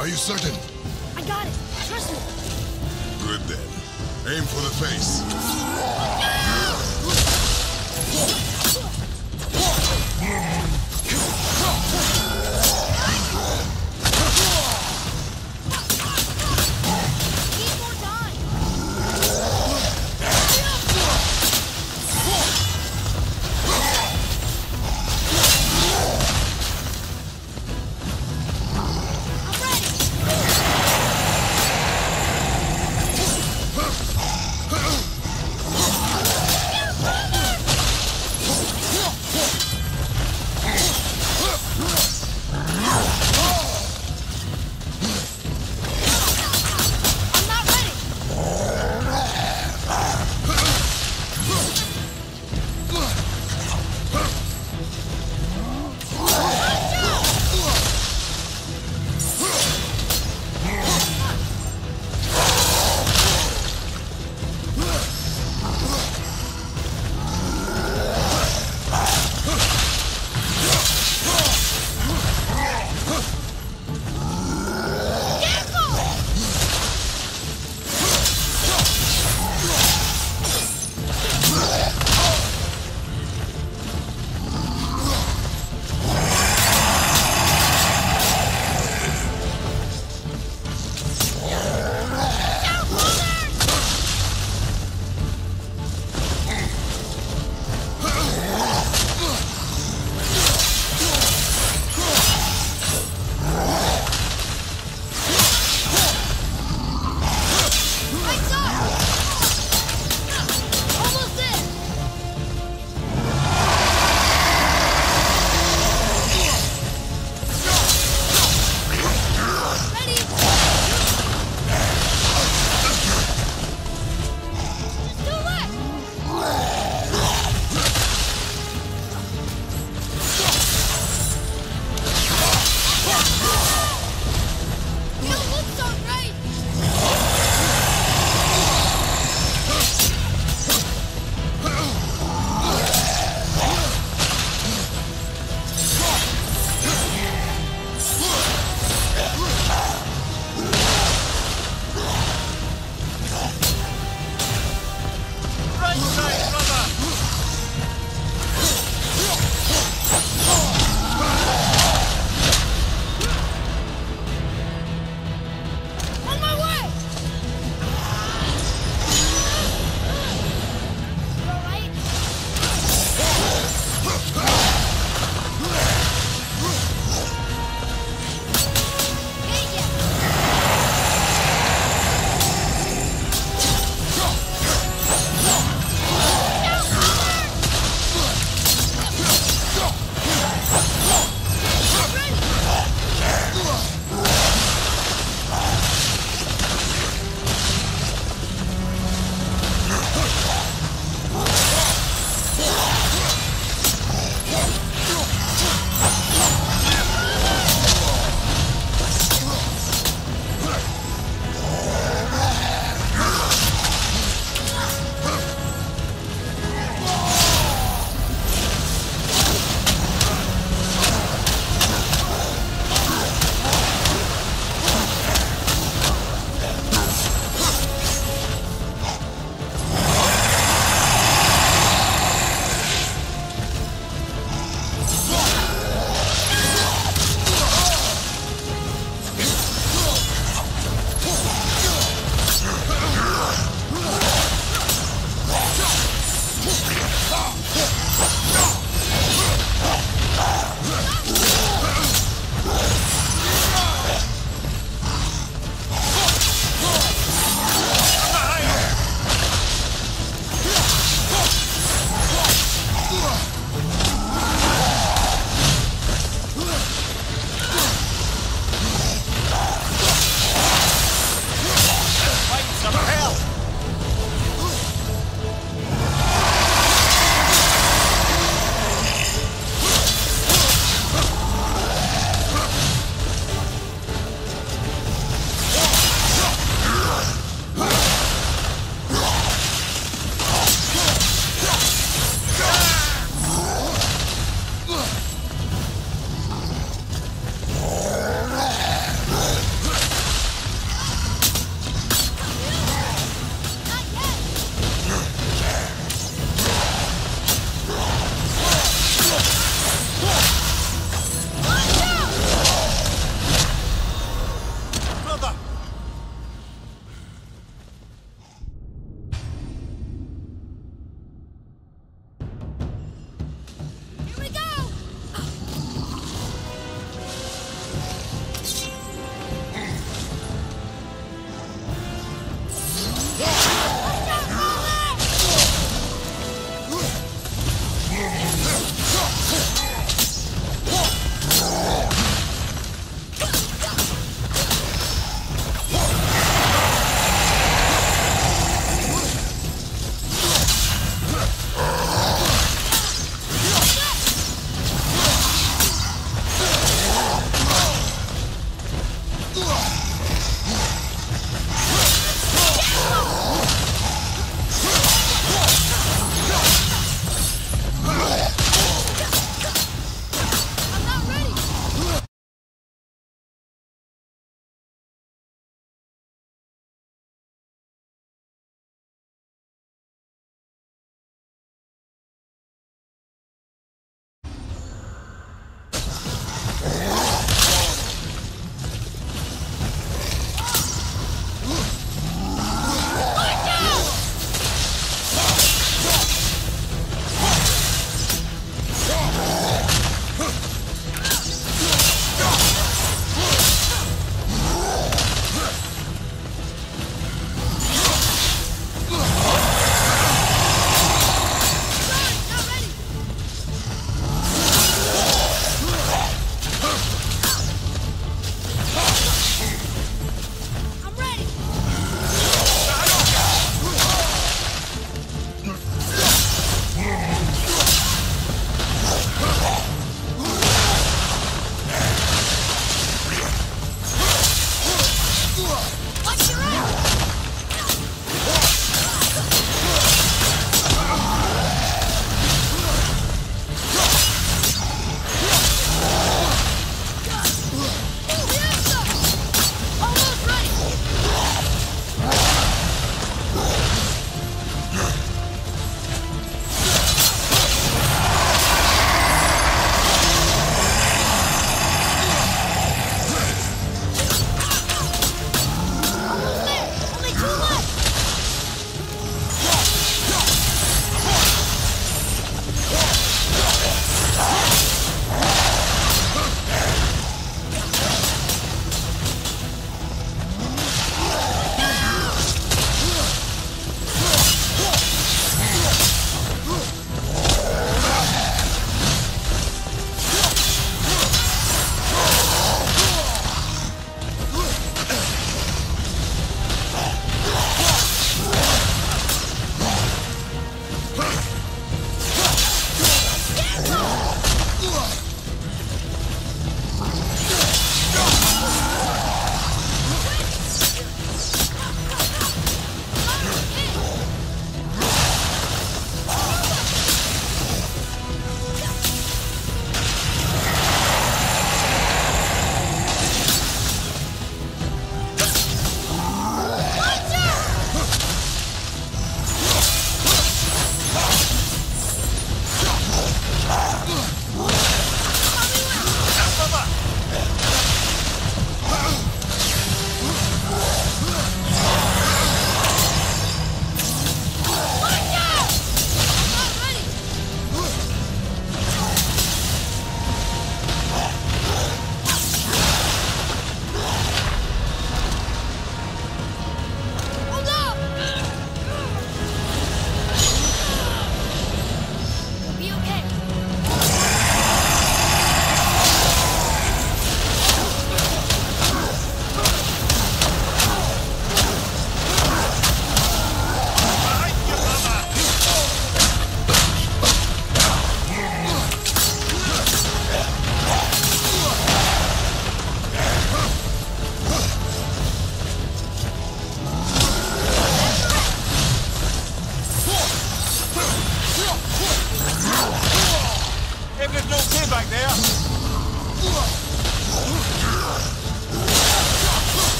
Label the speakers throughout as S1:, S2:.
S1: Are you certain?
S2: I got it! Trust me!
S1: Good then. Aim for the face.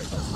S2: Yourself,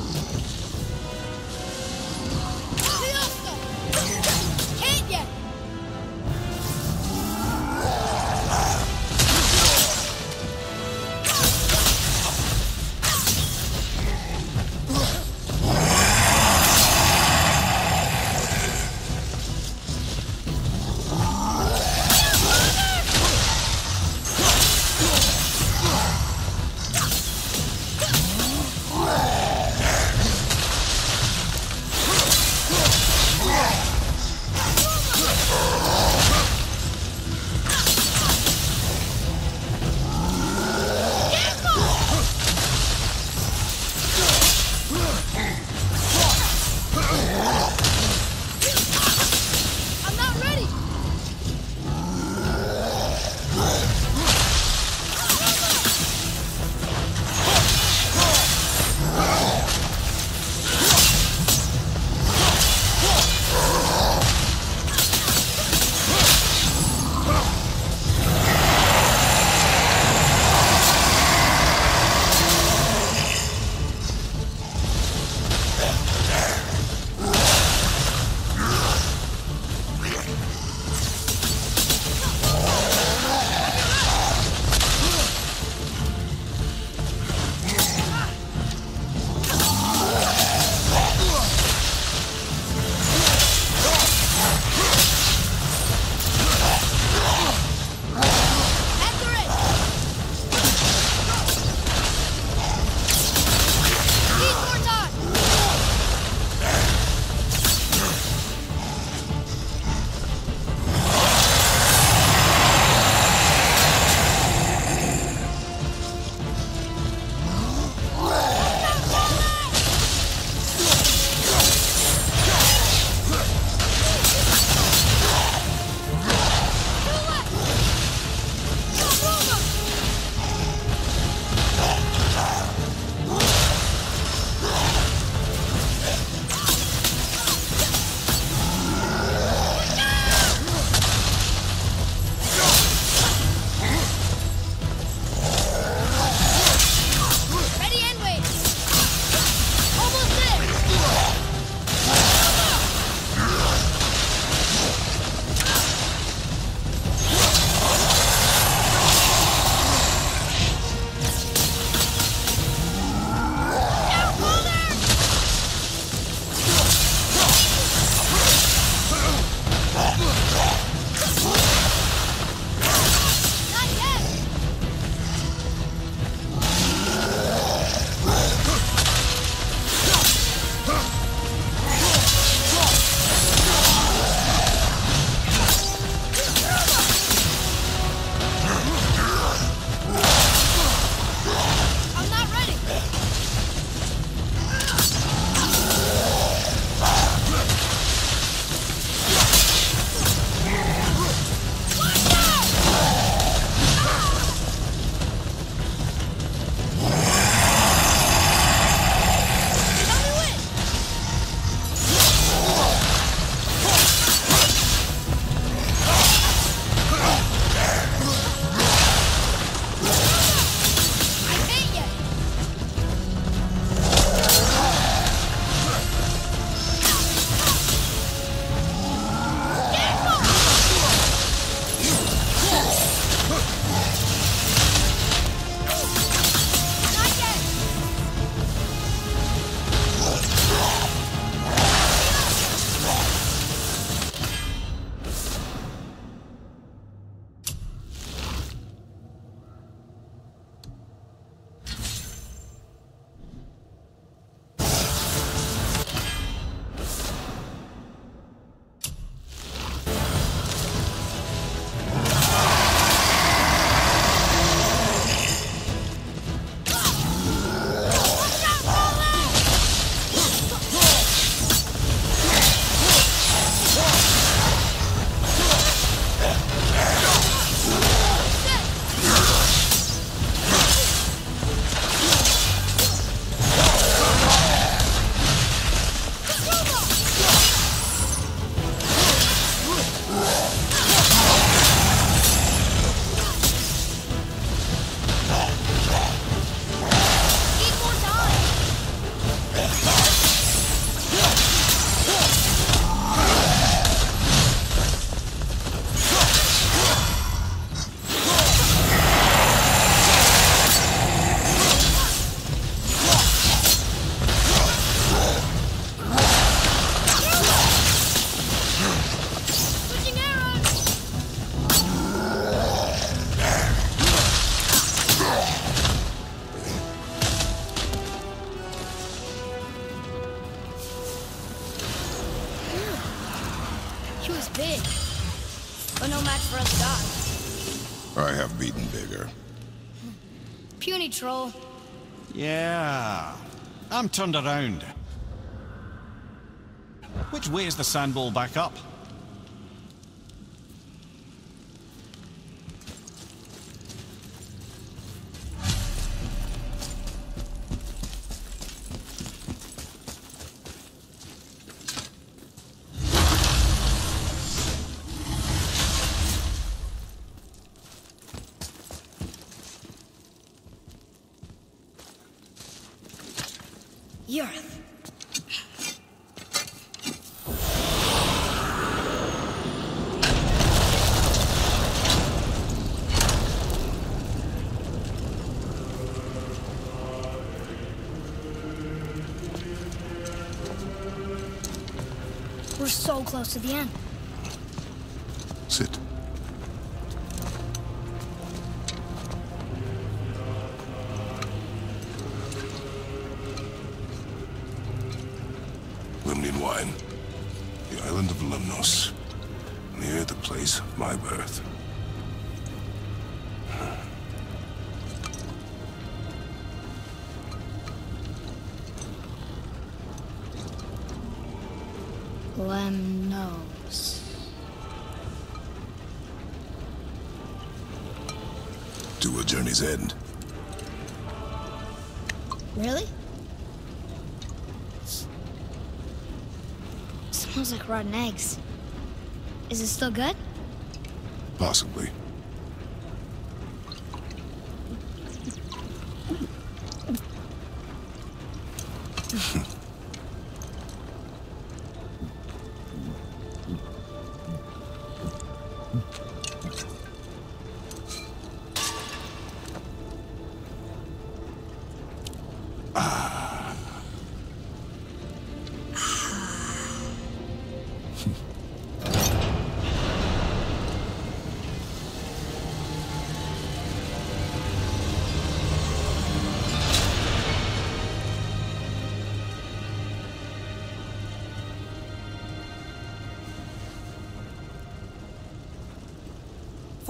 S3: Yeah. I'm turned around. Which way is the sandball back up?
S1: A journey's end.
S2: Really? Smells like rotten eggs. Is it still good?
S1: Possibly.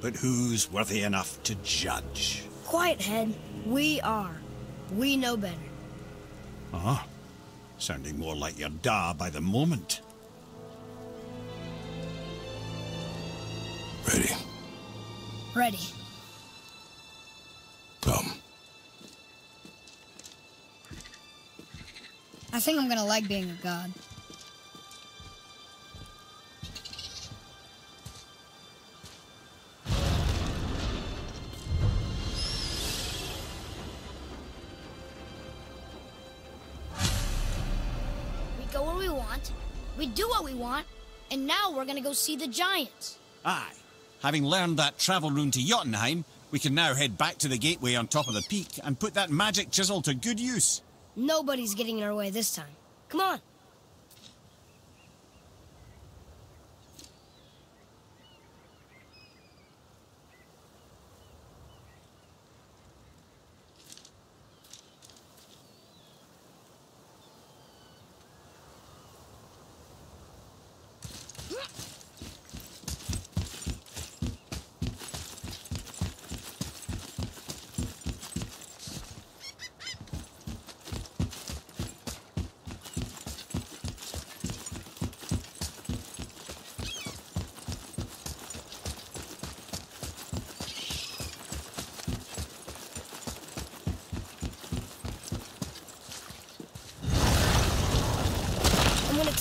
S3: but who's worthy enough to judge?
S2: Quiet head. We are. We know better.
S3: Uh-huh. Sounding more like your da by the moment.
S1: Ready.
S2: Ready.
S1: Come.
S2: I think I'm gonna like being a god. We do what we want, and now we're gonna go see the giants.
S3: Aye. Having learned that travel rune to Jotunheim, we can now head back to the gateway on top of the peak and put that magic chisel to good use.
S2: Nobody's getting in our way this time. Come on.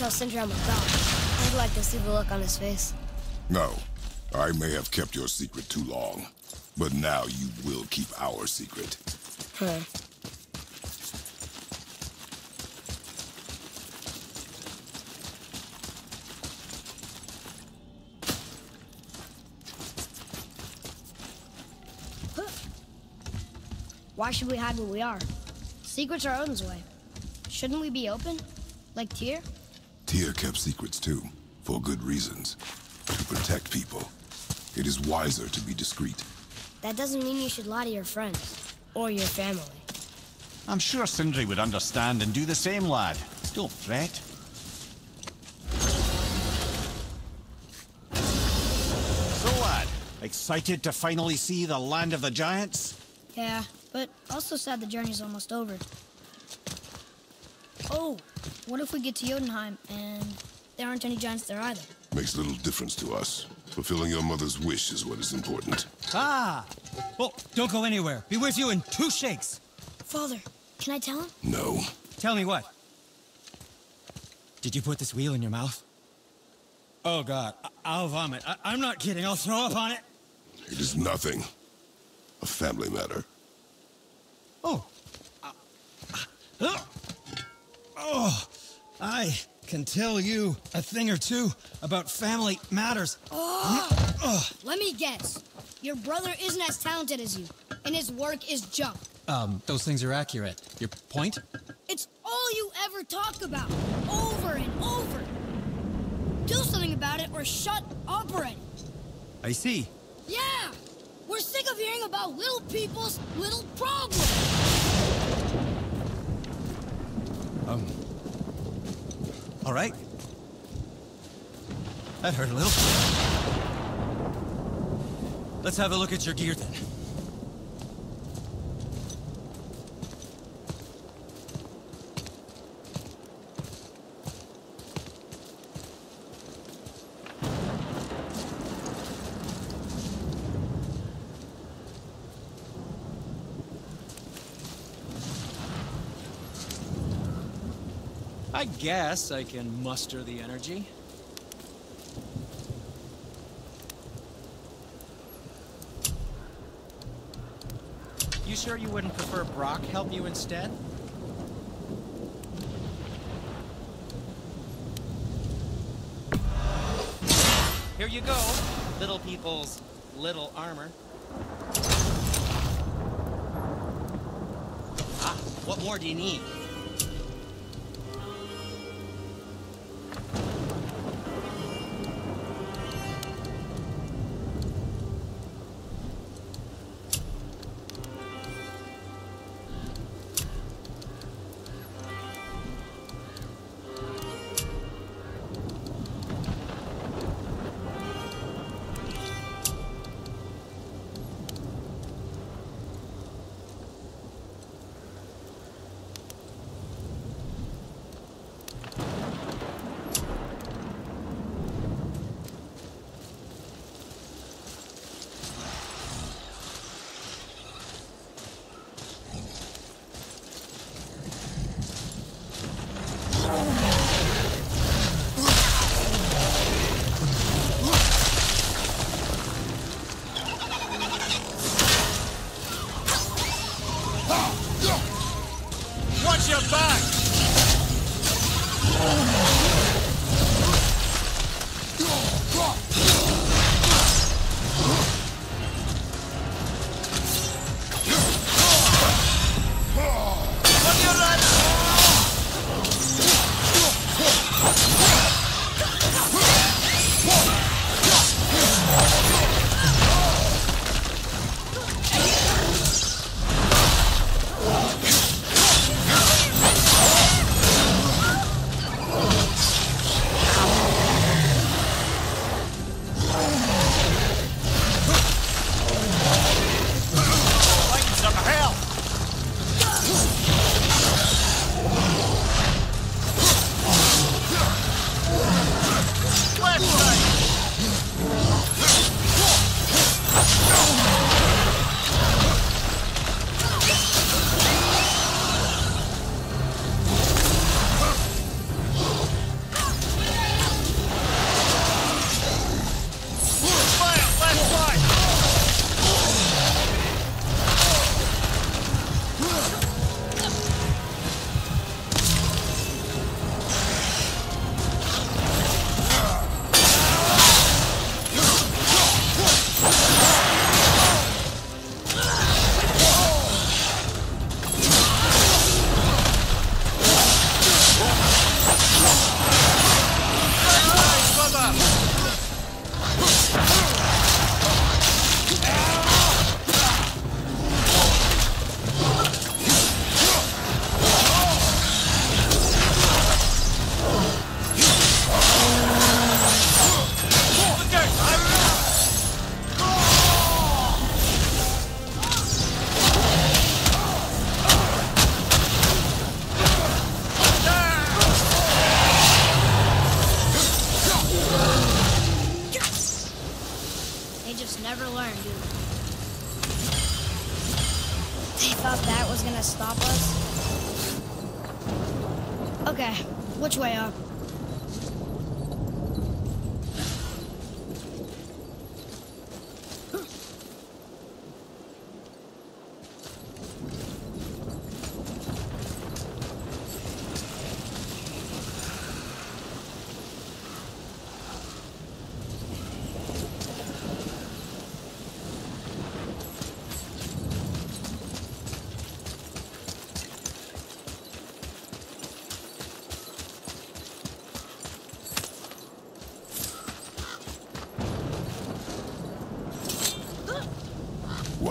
S2: I'll send you out my dog. I'd like to see the look on his face.
S1: No. I may have kept your secret too long, but now you will keep our secret. Hmm.
S2: Huh. Why should we hide where we are? Secrets are Odin's way. Shouldn't we be open? Like Tyr?
S1: Tyr kept secrets too, for good reasons. To protect people. It is wiser to be discreet.
S2: That doesn't mean you should lie to your friends. Or your family.
S3: I'm sure Sindri would understand and do the same, lad. Don't fret. So, lad, excited to finally see the land of the giants?
S2: Yeah, but also sad the journey's almost over. Oh, what if we get to Jotunheim and there aren't any giants there either?
S1: Makes little difference to us. Fulfilling your mother's wish is what is important.
S4: Ah! Well, don't go anywhere. Be with you in two shakes.
S2: Father, can I tell him?
S1: No.
S4: Tell me what? Did you put this wheel in your mouth? Oh, God. I- will vomit. I- am not kidding. I'll throw up on it.
S1: It is nothing. A family matter.
S4: Oh. Uh, oh. I can tell you a thing or two about family matters.
S2: Oh. Let me guess. Your brother isn't as talented as you, and his work is junk.
S4: Um, those things are accurate. Your point?
S2: It's all you ever talk about, over and over. Do something about it or shut up already.
S4: I see.
S2: Yeah! We're sick of hearing about little people's little problems.
S4: Um. All right. That hurt a little. Let's have a look at your gear then.
S5: I guess I can muster the energy. You sure you wouldn't prefer Brok help you instead? Here you go, little people's little armor. Ah, what more do you need?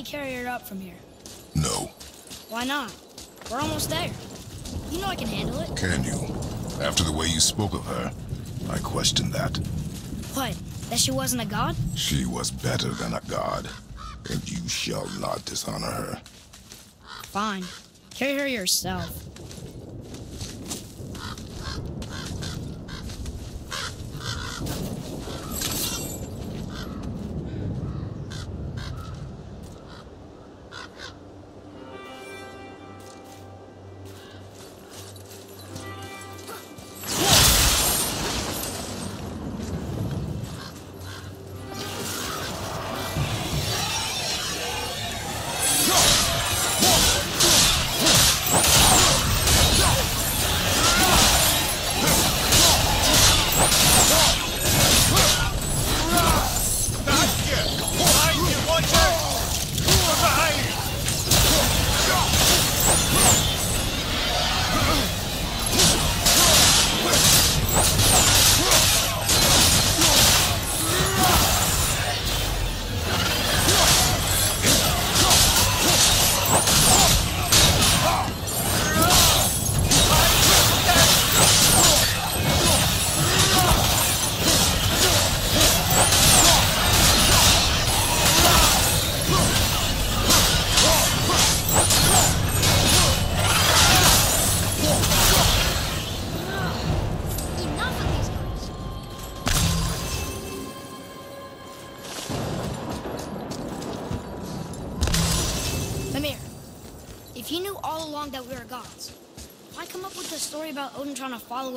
S2: Me carry her up from here?
S1: No.
S2: Why not? We're almost there. You know I can handle it.
S1: Can you? After the way you spoke of her, I question that.
S2: What? That she wasn't a god?
S1: She was better than a god, and you shall not dishonor her.
S2: Fine. Carry her yourself.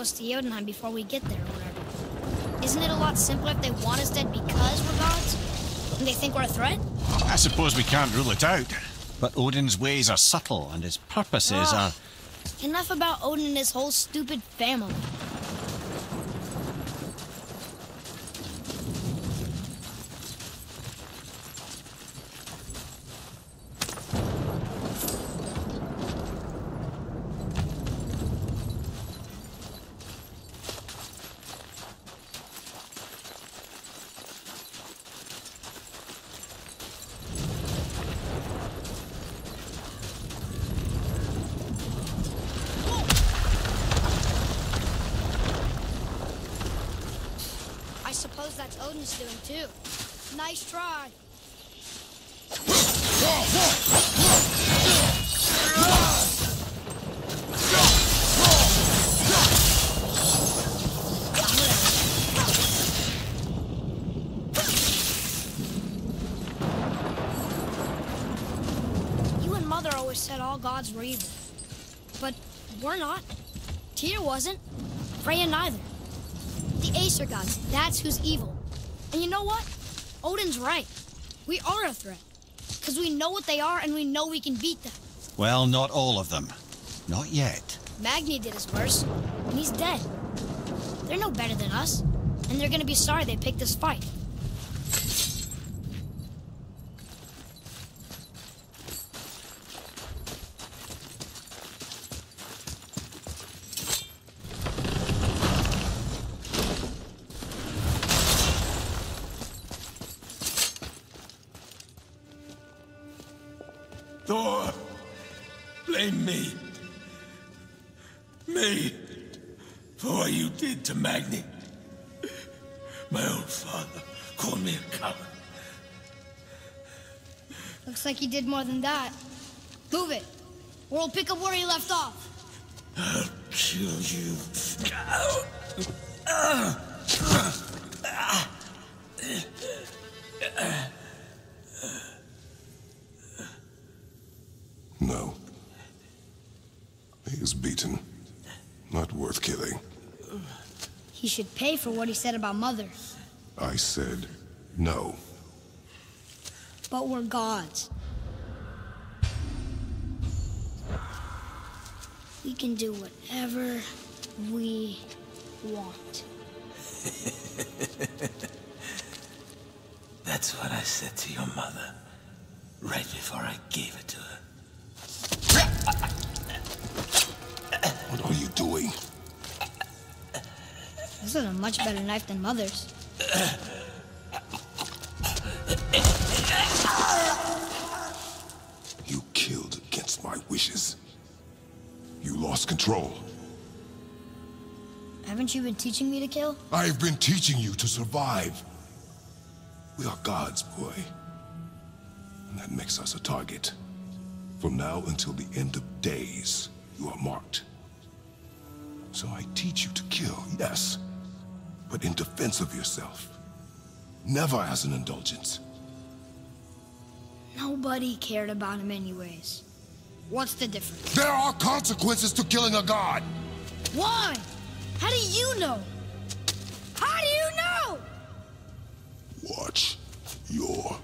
S2: Us to Jotunheim before we get there or whatever? Isn't it a lot simpler if they want us dead because we're gods? And they think we're a threat?
S3: I suppose we can't rule it out. But Odin's ways are subtle and his purposes
S2: Ah.
S3: are.
S2: Enough about Odin and his whole stupid family. I suppose that's Odin's doing too. Nice try. You and Mother always said all gods were evil. But we're not. Tyr wasn't. Freya neither. The Aesir gods, that's who's evil. And you know what? Odin's right. We are a threat. Because we know what they are and we know we can beat them.
S3: Well, not all of them. Not yet.
S2: Magni did his worst, and he's dead. They're no better than us, and they're gonna be sorry they picked this fight.
S6: Did
S2: more than that. Move it, or we'll pick up where he left off.
S6: I'll kill you.
S1: No. He is beaten. Not worth killing.
S2: He should pay for what he said about Mother.
S1: I said no.
S2: But we're gods. We can do whatever we want.
S6: That's what I said to your mother. Right before I gave it to her.
S1: What are you doing?
S2: This is a much better knife than Mother's.
S1: lost control.
S2: Haven't you been teaching me to kill?
S1: I've been teaching you to survive. We are gods, boy. And that makes us a target. From now until the end of days, you are marked. So I teach you to kill, yes. But in defense of yourself. Never as an indulgence.
S2: Nobody cared about him anyways. What's the difference?
S1: There are consequences to killing a god!
S2: Why? How do you know? How do you know?
S1: Watch your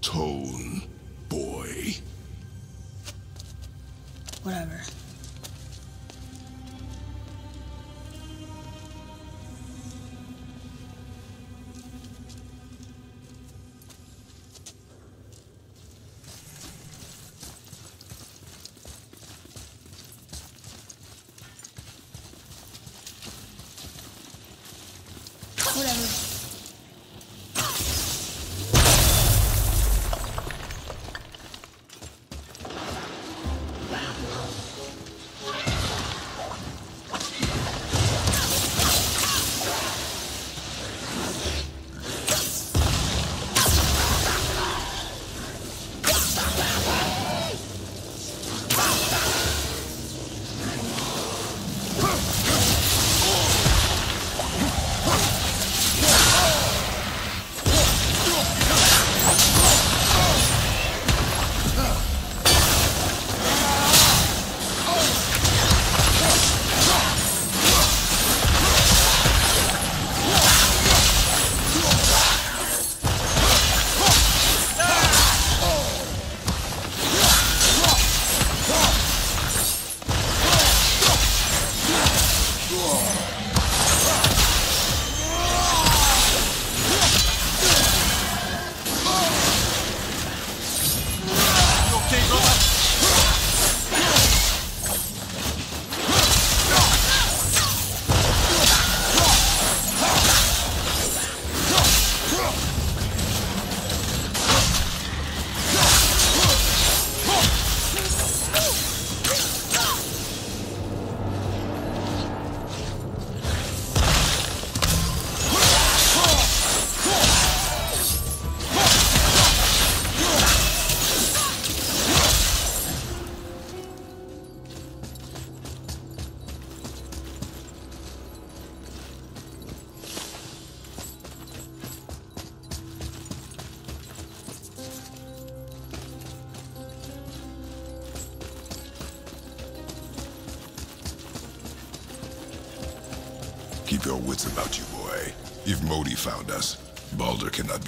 S1: tone, boy.
S2: Whatever.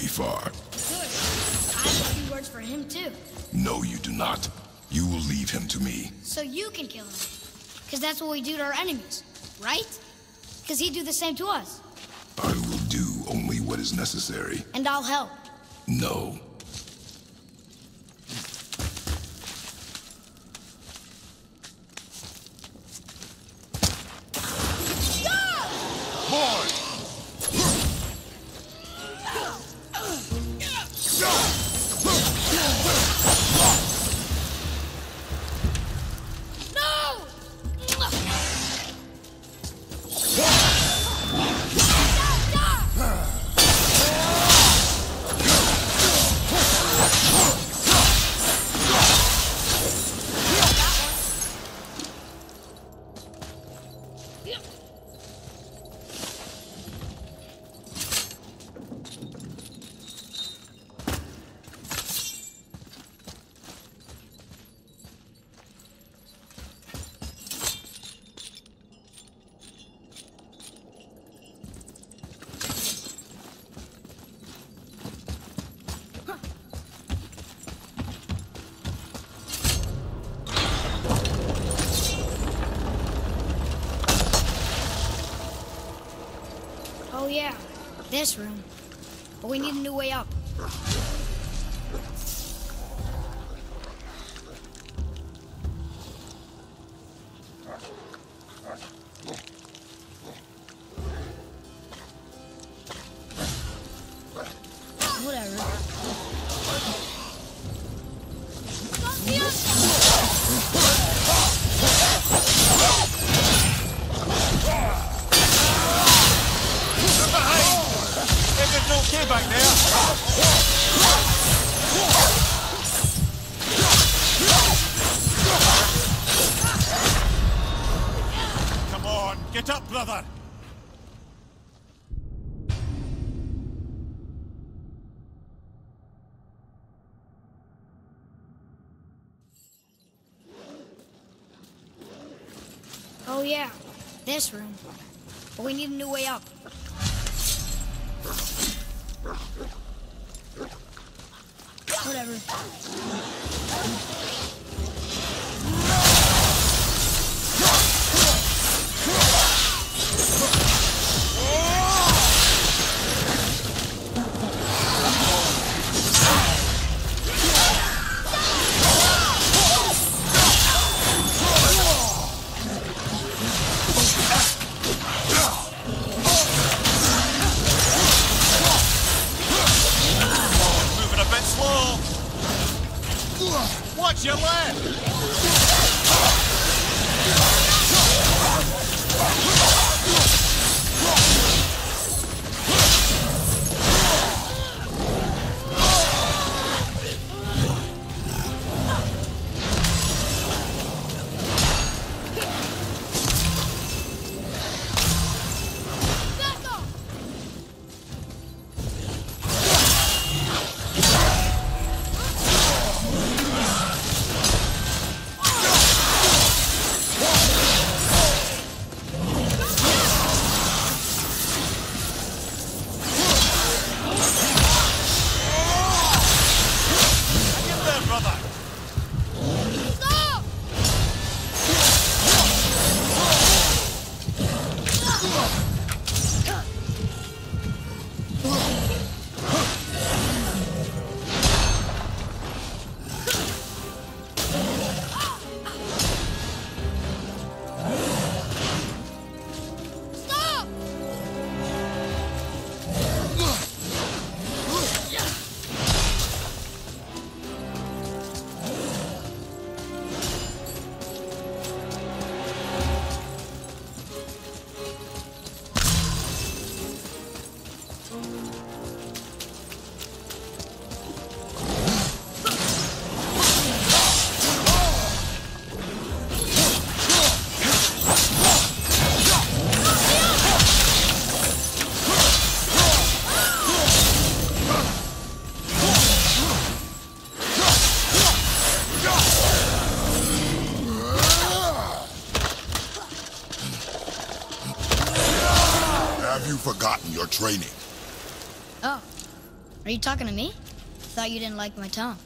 S1: Baldur be far.
S2: Good. I have a few words for him, too.
S1: No, you do not. You will leave him to me.
S2: So you can kill him. Because that's what we do to our enemies, right? Because he'd do the same to us.
S1: I will do only what is necessary.
S2: And I'll help.
S1: No!
S2: This room. Oh yeah, this room. But we need a new way up. Whatever.
S3: Your?
S2: Oh, are you talking to me? Thought you didn't like my tongue.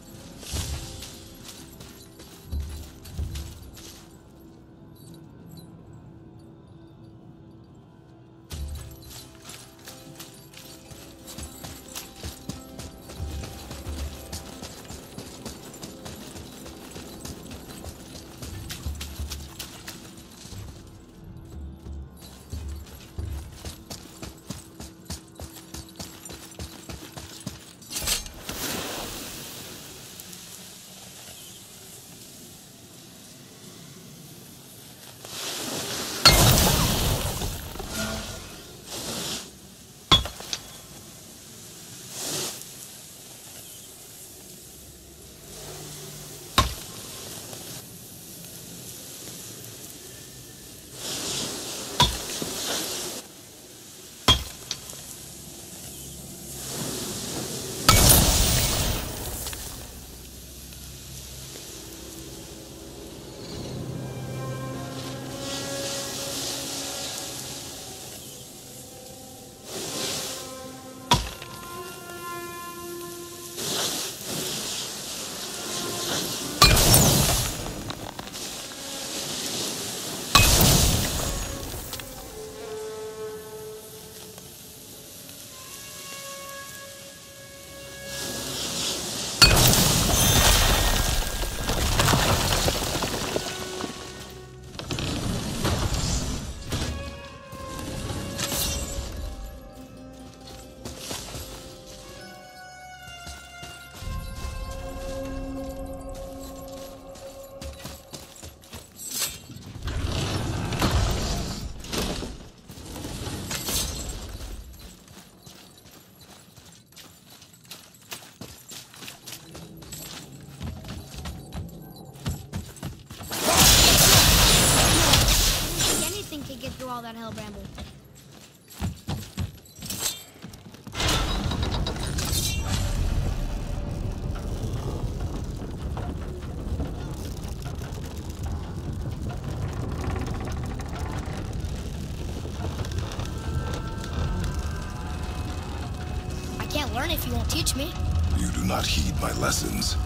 S2: Learn if you won't teach me.
S1: You do not heed my lessons.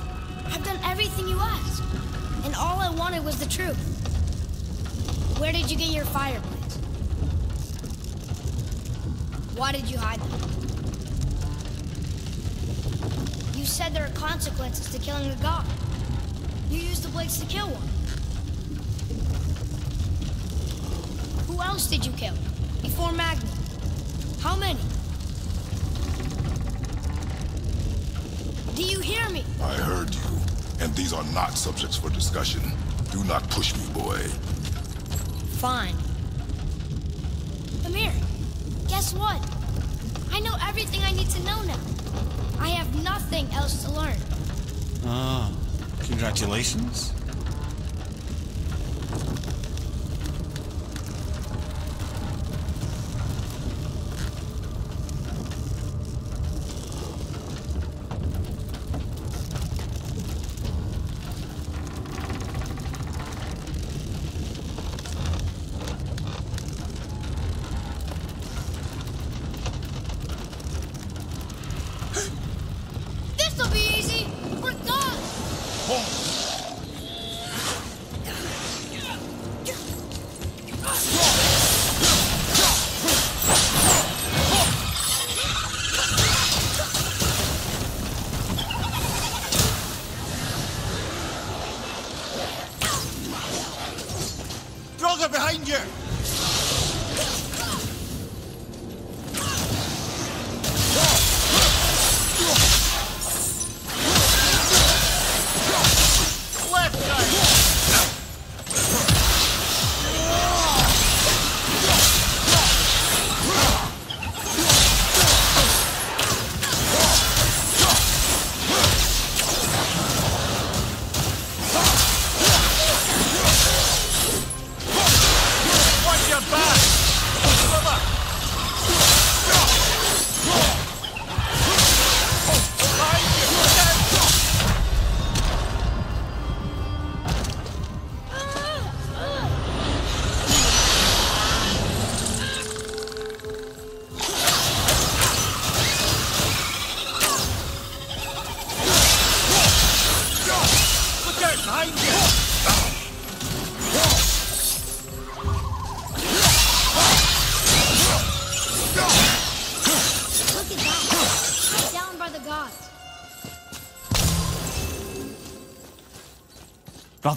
S2: I've done everything you asked, and all I wanted was the truth. Where did you get your fire blades? Why did you hide them? You said there are consequences to killing a god. You used the blades to kill one. Who else did you kill before Magni? How many? Do you hear me?
S1: I heard you, and these are not subjects for discussion. Do not push me, boy.
S2: Fine. Mimir, guess what? I know everything I need to know now. I have nothing else to learn.
S3: Ah, congratulations.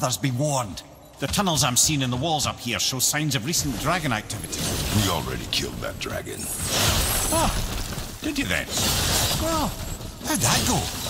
S3: Brothers, be warned. The tunnels I'm seeing in the walls up here show signs of recent dragon activity.
S1: We already killed that dragon.
S3: Oh, did you then? Well, how'd that go?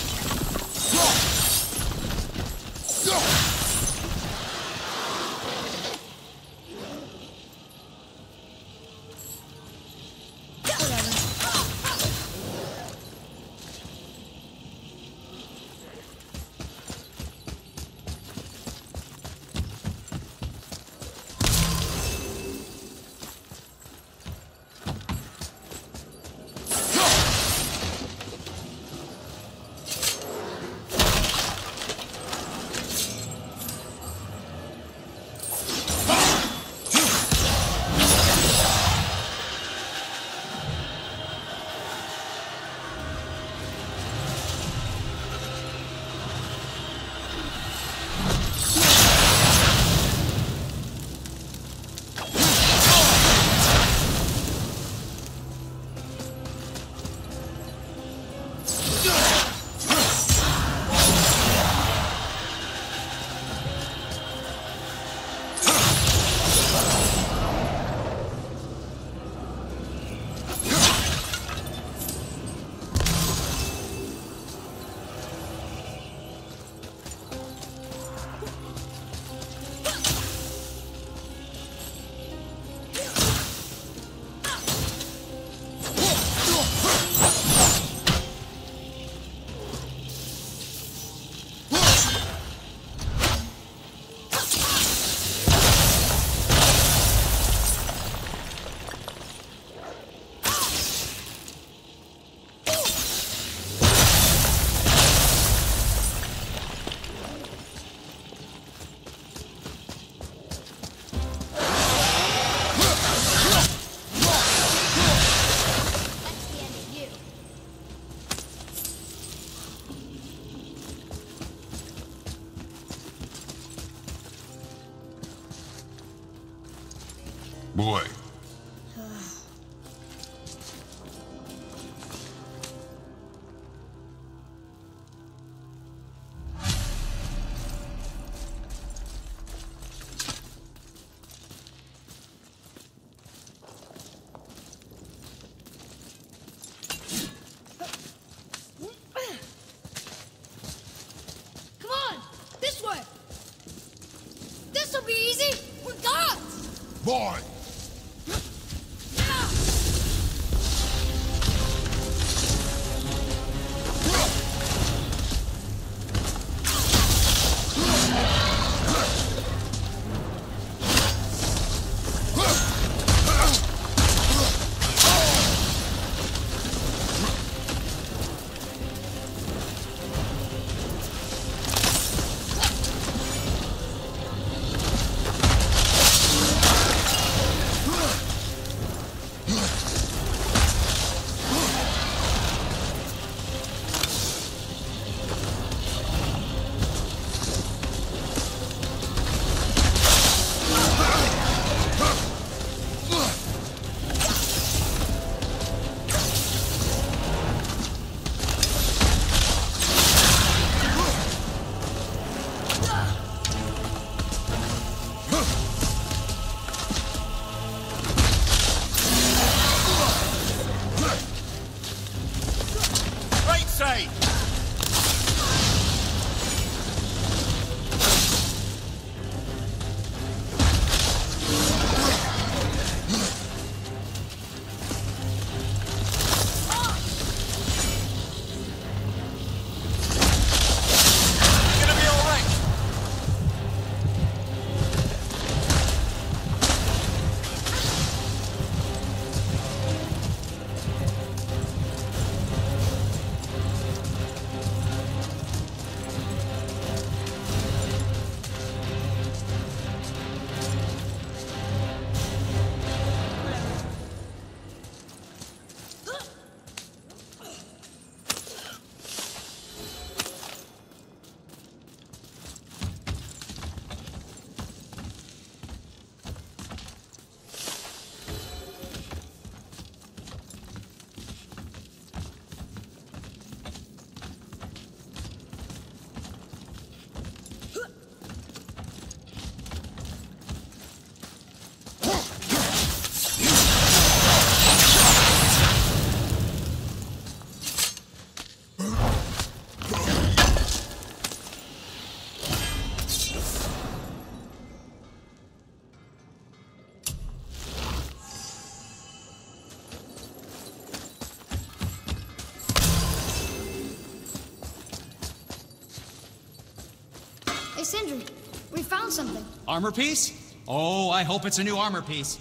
S2: Found something.
S7: Armor piece? Oh, I hope it's a new armor piece.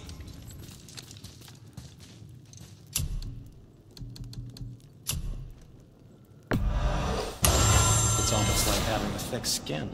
S7: It's almost like having a thick skin.